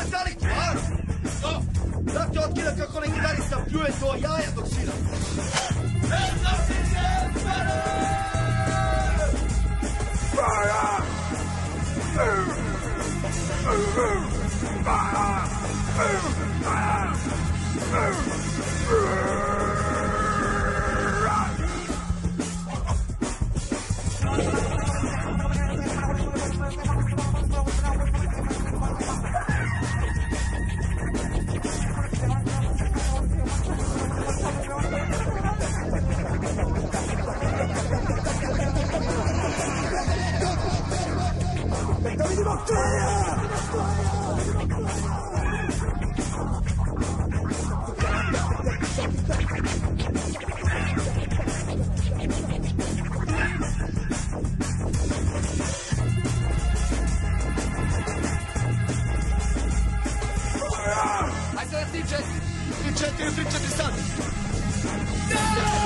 Metallic You're so high up, Sheila. Fire! Fire! Fire! Tentando de Als erstes DJ, DJ, DJ, DJ, DJ, DJ, DJ, DJ,